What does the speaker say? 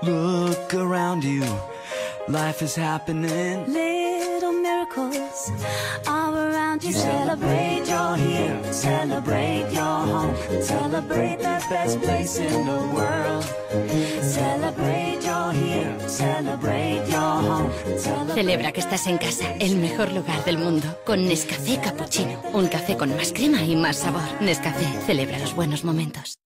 Look around you, life is happening. Little miracles all around you. Celebrate you're here, celebrate your home, celebrate the best place in the world. Celebrate you're here, celebrate your home. Celebrate Celebra que estás en casa, el mejor lugar del mundo, con Nescafé Cappuccino. Un café con más crema y más sabor. Nescafé celebra los buenos momentos.